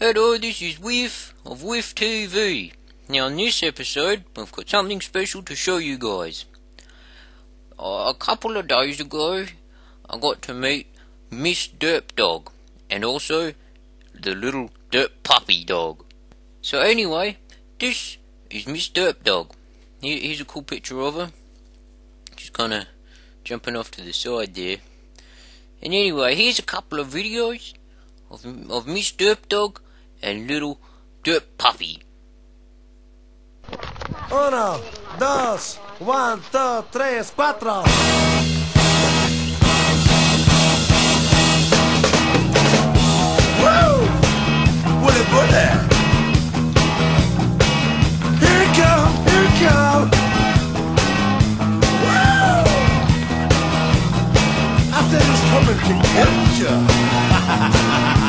Hello, this is Whiff of Whiff TV. Now, in this episode, I've got something special to show you guys. Uh, a couple of days ago, I got to meet Miss Derp Dog and also the little Derp Puppy Dog. So, anyway, this is Miss Derp Dog. Here, here's a cool picture of her. She's kind of jumping off to the side there. And anyway, here's a couple of videos of, of Miss Derp Dog and little Derp Puppy. Uno, dos, one, two, tres, cuatro. Woo! Bully, bully. Here it come, here it come. Woo! I said it's coming to get ya.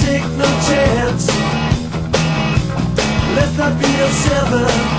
take no chance. Let's not be a seven.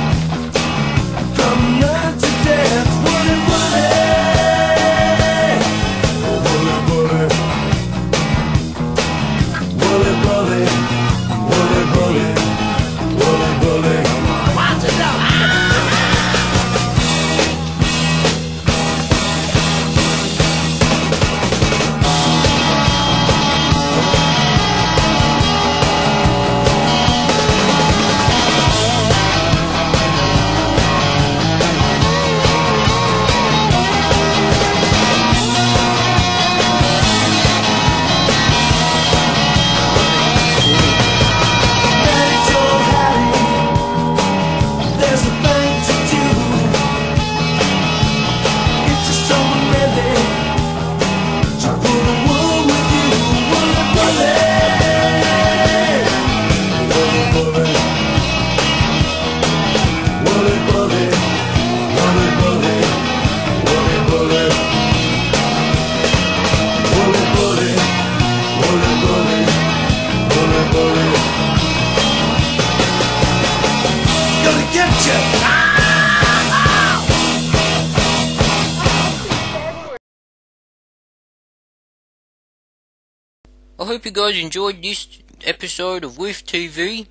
I hope you guys enjoyed this episode of Whiff TV.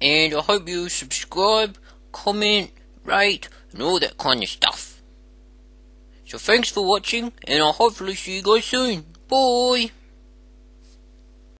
And I hope you subscribe, comment, rate, and all that kind of stuff. So thanks for watching, and I'll hopefully see you guys soon. Bye!